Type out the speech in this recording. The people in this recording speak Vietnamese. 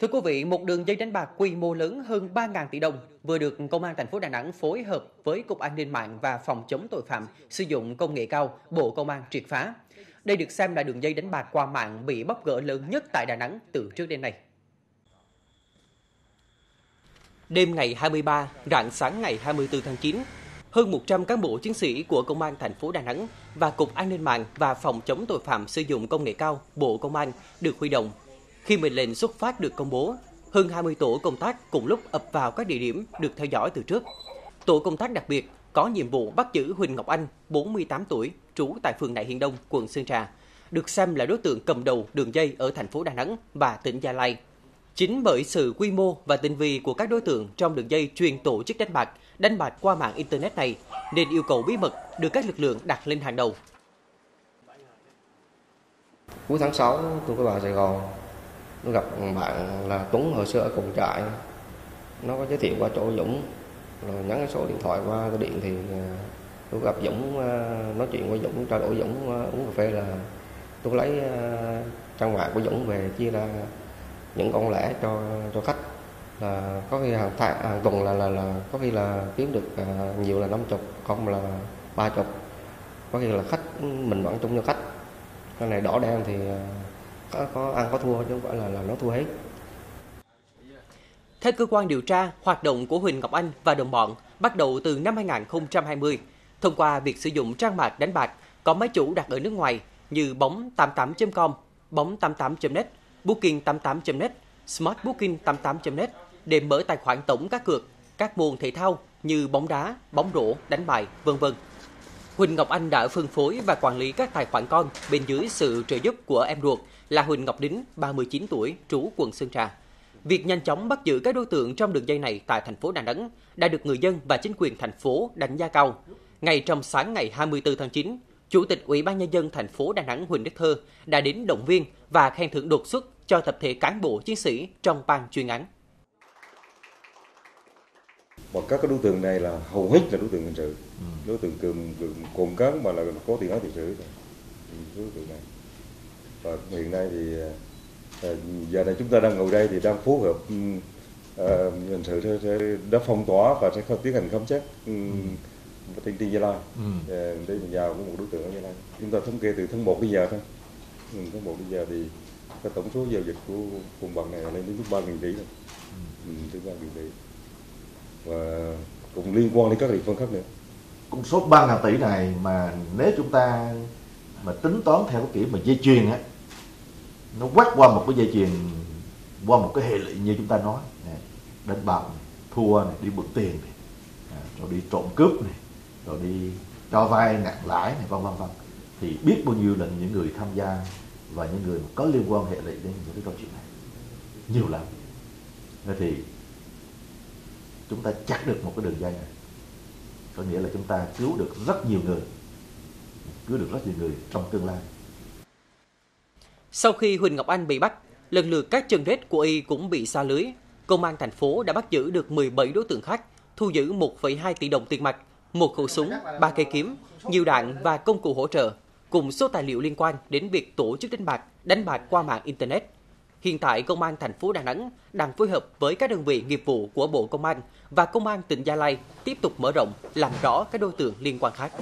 Thưa quý vị, một đường dây đánh bạc quy mô lớn hơn 3.000 tỷ đồng vừa được Công an thành phố Đà Nẵng phối hợp với Cục An ninh mạng và Phòng chống tội phạm sử dụng công nghệ cao Bộ Công an triệt phá. Đây được xem là đường dây đánh bạc qua mạng bị bóc gỡ lớn nhất tại Đà Nẵng từ trước đến nay. Đêm ngày 23, rạng sáng ngày 24 tháng 9, hơn 100 cán bộ chiến sĩ của Công an thành phố Đà Nẵng và Cục An ninh mạng và Phòng chống tội phạm sử dụng công nghệ cao Bộ Công an được huy động. Khi mệnh lệnh xuất phát được công bố, hơn 20 tổ công tác cùng lúc ập vào các địa điểm được theo dõi từ trước. Tổ công tác đặc biệt có nhiệm vụ bắt giữ Huỳnh Ngọc Anh, 48 tuổi, trú tại phường Đại Hiên Đông, quận Sơn Trà, được xem là đối tượng cầm đầu đường dây ở thành phố Đà Nẵng và tỉnh Gia Lai. Chính bởi sự quy mô và tinh vi của các đối tượng trong đường dây chuyên tổ chức đánh bạc, đánh bạc qua mạng Internet này, nên yêu cầu bí mật được các lực lượng đặt lên hàng đầu. Cuối tháng 6, tôi có vào Sài Gòn, nó gặp bạn là Tuấn hồi xưa ở cùng trại. Nó có giới thiệu qua chỗ Dũng, rồi nhắn cái số điện thoại qua cái điện thì à, tôi gặp Dũng, à, nói chuyện với Dũng, trao đổi Dũng à, uống cà phê là tôi lấy trang mạng của Dũng về chia ra những con lẻ cho cho khách. Là có khi hàng tháng hàng tuần là là là có khi là kiếm được nhiều là năm chục không là ba chục. Có khi là khách mình vẫn chung cho khách. Cái này đỏ đen thì có, có ăn có thua chứ không phải là là nó thua hết theo cơ quan điều tra, hoạt động của Huỳnh Ngọc Anh và đồng bọn bắt đầu từ năm 2020 thông qua việc sử dụng trang mạng đánh bạc có máy chủ đặt ở nước ngoài như bóng 88.com, bóng 88.net Booking88.net, Smartbooking88.net để mở tài khoản tổng các cược, các môn thể thao như bóng đá, bóng rổ, đánh bài, vân vân. Huỳnh Ngọc Anh đã phân phối và quản lý các tài khoản con bên dưới sự trợ giúp của em ruột là Huỳnh Ngọc Đính, 39 tuổi, trú quận Sơn Trà. Việc nhanh chóng bắt giữ các đối tượng trong đường dây này tại thành phố Đà Nẵng đã được người dân và chính quyền thành phố đánh giá cao. Ngay trong sáng ngày 24 tháng 9, Chủ tịch Ủy ban nhân dân thành phố Đà Nẵng Huỳnh Đức Thơ đã đến động viên và khen thưởng đột xuất cho tập thể cán bộ chiến sĩ trong ban chuyên án. Và các cái đối tượng này là hầu hết là đối tượng hình sự, ừ. đối tượng cường, cường cồn cán mà là có tiền án tiền sử đối tượng này. Và hiện nay thì à, giờ này chúng ta đang ngồi đây thì đang phối hợp uh, hình sự đã phong tỏa và sẽ tiến hành khám xét um, trên trên Gia Lai. Ừ. Đây là nhà của một đối tượng ở Gia Lai. Chúng ta thống kê từ tháng 1 đến giờ thôi. Ừ, tháng 1 đến giờ thì cái tổng số giao dịch của vùng bằng này lên đến ba nghìn tỷ rồi ừ, tới ba nghìn tỷ và cũng liên quan đến các địa phương khác nữa. Con số ba ngàn tỷ này mà nếu chúng ta mà tính toán theo cái kiểu mà dây chuyền á nó quét qua một cái dây chuyền qua một cái hệ lụy như chúng ta nói này, đánh bạc thua này đi mượn tiền này, à, rồi đi trộm cướp này rồi đi cho vay nặng lãi này vân vân vân. Thì biết bao nhiêu là những người tham gia và những người có liên quan hệ lụy đến những cái câu chuyện này. Nhiều lắm. Nên thì chúng ta chặt được một cái đường dây này. Có nghĩa là chúng ta cứu được rất nhiều người cứu được rất nhiều người trong tương lai. Sau khi Huỳnh Ngọc Anh bị bắt lần lượt các chân rết của y cũng bị xa lưới. Công an thành phố đã bắt giữ được 17 đối tượng khác thu giữ 1,2 tỷ đồng tiền mặt một khẩu súng ba cây kiếm nhiều đạn và công cụ hỗ trợ cùng số tài liệu liên quan đến việc tổ chức đánh bạc, đánh bạc qua mạng Internet. Hiện tại, Công an thành phố Đà Nẵng đang phối hợp với các đơn vị nghiệp vụ của Bộ Công an và Công an tỉnh Gia Lai tiếp tục mở rộng, làm rõ các đối tượng liên quan khác.